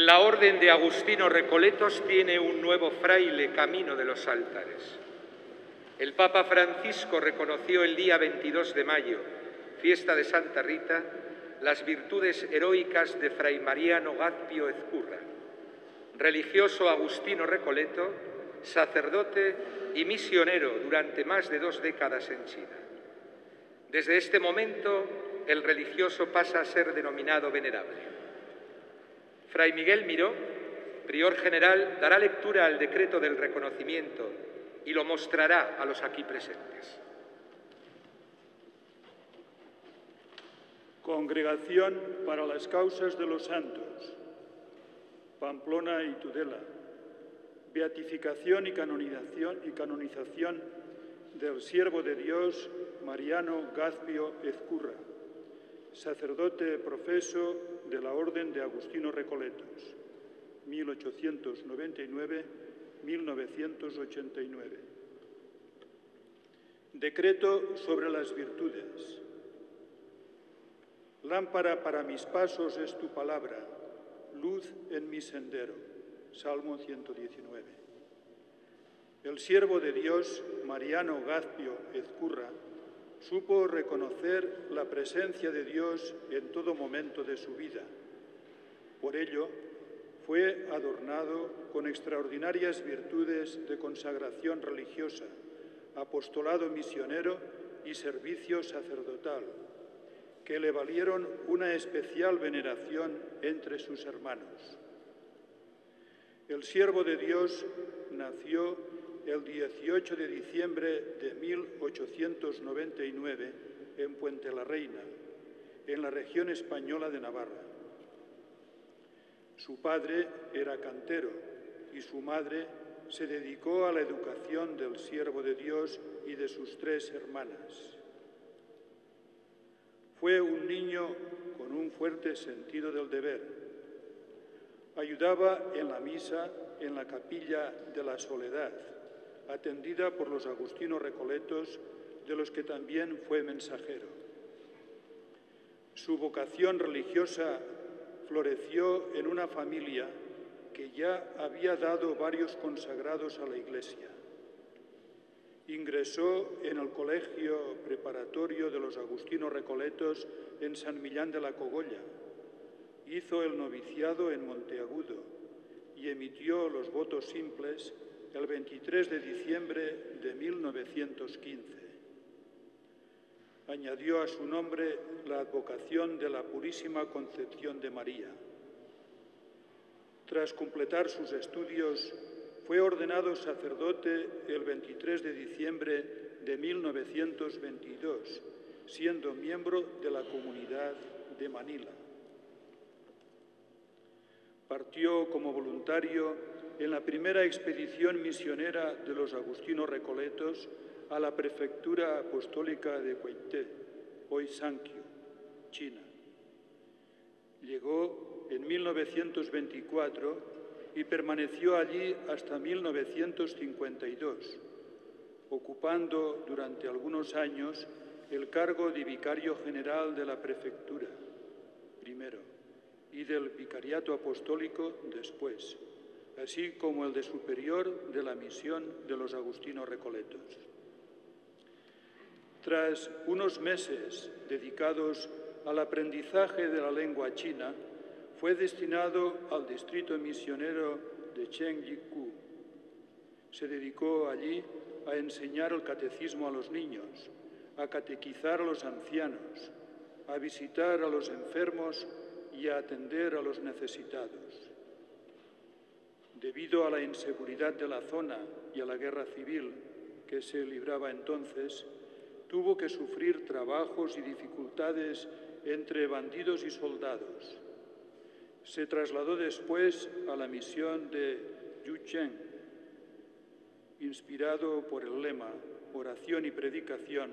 La Orden de Agustino Recoletos tiene un nuevo fraile camino de los altares. El Papa Francisco reconoció el día 22 de mayo, fiesta de Santa Rita, las virtudes heroicas de Fray Mariano Gazpio Ezcurra, religioso agustino recoleto, sacerdote y misionero durante más de dos décadas en China. Desde este momento, el religioso pasa a ser denominado venerable. Fray Miguel Miró, prior general, dará lectura al decreto del reconocimiento y lo mostrará a los aquí presentes. Congregación para las Causas de los Santos, Pamplona y Tudela, beatificación y canonización, y canonización del siervo de Dios Mariano Gazpio Ezcurra, sacerdote profeso de la Orden de Agustino Recoletos, 1899-1989. Decreto sobre las virtudes. Lámpara para mis pasos es tu palabra, luz en mi sendero. Salmo 119. El siervo de Dios, Mariano Gazpio Ezcurra, supo reconocer la presencia de Dios en todo momento de su vida. Por ello, fue adornado con extraordinarias virtudes de consagración religiosa, apostolado misionero y servicio sacerdotal, que le valieron una especial veneración entre sus hermanos. El siervo de Dios nació el 18 de diciembre de 1899 en Puente la Reina, en la región española de Navarra. Su padre era cantero y su madre se dedicó a la educación del siervo de Dios y de sus tres hermanas. Fue un niño con un fuerte sentido del deber. Ayudaba en la misa en la capilla de la Soledad atendida por los agustinos recoletos, de los que también fue mensajero. Su vocación religiosa floreció en una familia que ya había dado varios consagrados a la Iglesia. Ingresó en el Colegio Preparatorio de los Agustinos Recoletos en San Millán de la Cogolla. Hizo el noviciado en Monteagudo y emitió los votos simples el 23 de diciembre de 1915. Añadió a su nombre la advocación de la Purísima Concepción de María. Tras completar sus estudios, fue ordenado sacerdote el 23 de diciembre de 1922, siendo miembro de la comunidad de Manila. Partió como voluntario en la primera expedición misionera de los agustinos recoletos a la prefectura apostólica de Huayté, hoy Sankyo, China. Llegó en 1924 y permaneció allí hasta 1952, ocupando durante algunos años el cargo de vicario general de la prefectura, primero, y del vicariato apostólico después así como el de superior de la misión de los agustinos recoletos. Tras unos meses dedicados al aprendizaje de la lengua china, Debido a la inseguridad de la zona y a la guerra civil que se libraba entonces, tuvo que sufrir trabajos y dificultades entre bandidos y soldados. Se trasladó después a la misión de Yucheng, inspirado por el lema oración y predicación,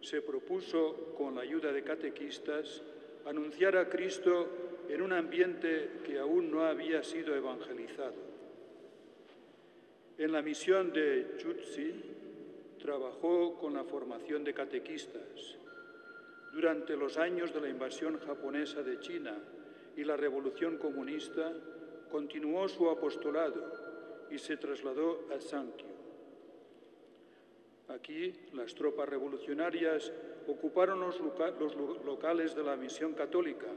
se propuso, con la ayuda de catequistas, anunciar a Cristo en un ambiente que aún no había sido evangelizado. En la misión de Chutsi trabajó con la formación de catequistas. Durante los años de la invasión japonesa de China y la revolución comunista, continuó su apostolado y se trasladó a Sanquio. Aquí las tropas revolucionarias ocuparon los, locales de la misión católica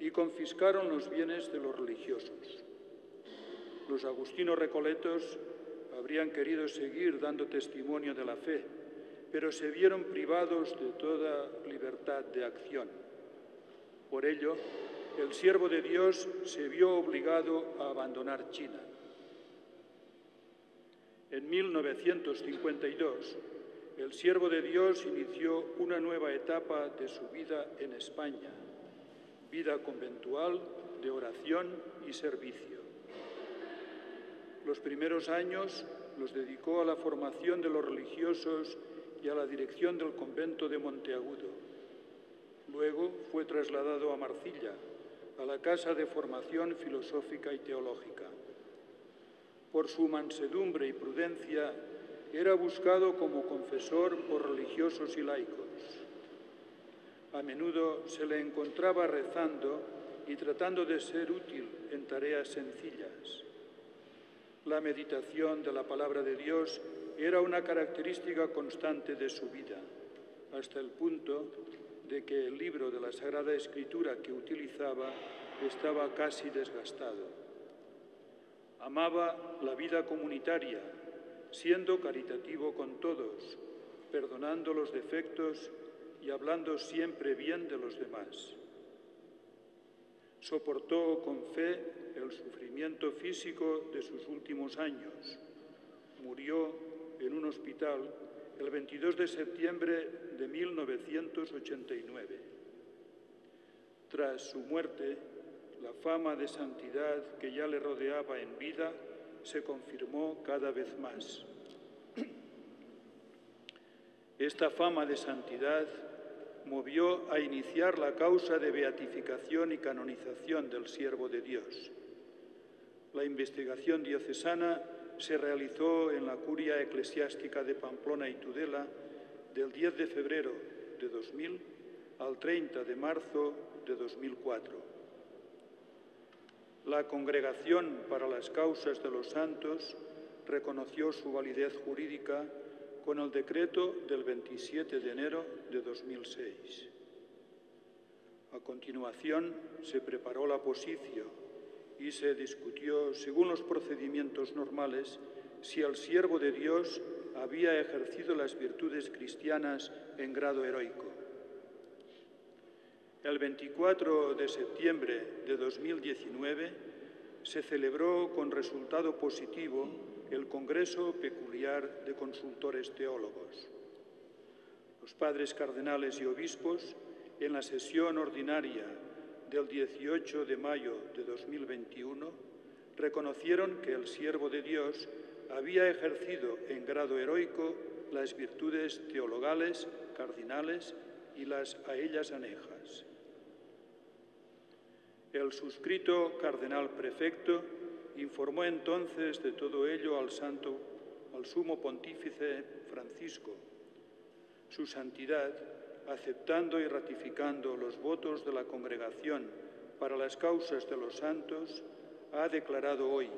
y confiscaron los bienes de los religiosos. Los agustinos recoletos habrían querido seguir dando testimonio de la fe, pero se vieron privados de toda libertad de acción. Por ello, el siervo de Dios se vio obligado a abandonar China. En 1952, el siervo de Dios inició una nueva etapa de su vida en España, vida conventual de oración y servicio. Los primeros años los dedicó a la formación de los religiosos y a la dirección del convento de Monteagudo. Luego fue trasladado a Marcilla, a la Casa de Formación Filosófica y Teológica. Por su mansedumbre y prudencia, era buscado como confesor por religiosos y laicos. A menudo se le encontraba rezando y tratando de ser útil en tareas sencillas. La meditación de la palabra de Dios era una característica constante de su vida, hasta el punto de que el libro de la Sagrada Escritura que utilizaba estaba casi desgastado. Amaba la vida comunitaria siendo caritativo con todos, perdonando los defectos y hablando siempre bien de los demás. Soportó con fe el sufrimiento físico de sus últimos años. Murió en un hospital el 22 de septiembre de 1989. Tras su muerte, la fama de santidad que ya le rodeaba en vida se confirmó cada vez más. Esta fama de santidad movió a iniciar la causa de beatificación y canonización del siervo de Dios. La investigación diocesana se realizó en la curia eclesiástica de Pamplona y Tudela del 10 de febrero de 2000 al 30 de marzo de 2004. La Congregación para las Causas de los Santos reconoció su validez jurídica con el decreto del 27 de enero de 2006. A continuación, se preparó la posición y se discutió, según los procedimientos normales, si el siervo de Dios había ejercido las virtudes cristianas en grado heroico. El 24 de septiembre de 2019 se celebró con resultado positivo el Congreso Peculiar de Consultores Teólogos. Los padres cardenales y obispos, en la sesión ordinaria del 18 de mayo de 2021, reconocieron que el siervo de Dios había ejercido en grado heroico las virtudes teologales, cardinales y las a ellas anejas. El suscrito cardenal prefecto informó entonces de todo ello al santo, al sumo pontífice Francisco. Su santidad, aceptando y ratificando los votos de la congregación para las causas de los santos, ha declarado hoy,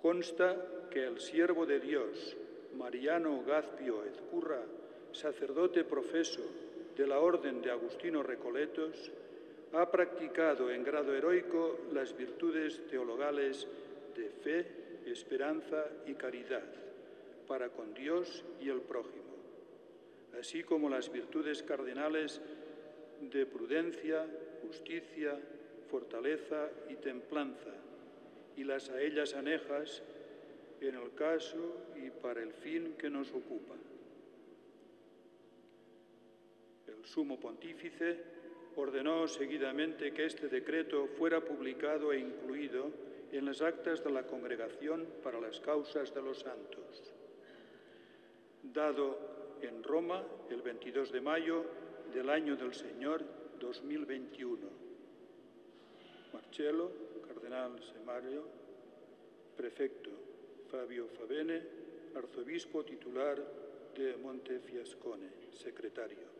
consta que el siervo de Dios, Mariano Gazpio Ezcurra, sacerdote profeso de la Orden de Agustino Recoletos, ha practicado en grado heroico las virtudes teologales de fe, esperanza y caridad para con Dios y el prójimo, así como las virtudes cardinales de prudencia, justicia, fortaleza y templanza, y las a ellas anejas en el caso y para el fin que nos ocupa. El sumo pontífice ordenó seguidamente que este decreto fuera publicado e incluido en las actas de la Congregación para las Causas de los Santos, dado en Roma el 22 de mayo del año del Señor 2021. Marcello, Cardenal Semario, Prefecto Fabio Favene, Arzobispo titular de Montefiascone, Secretario.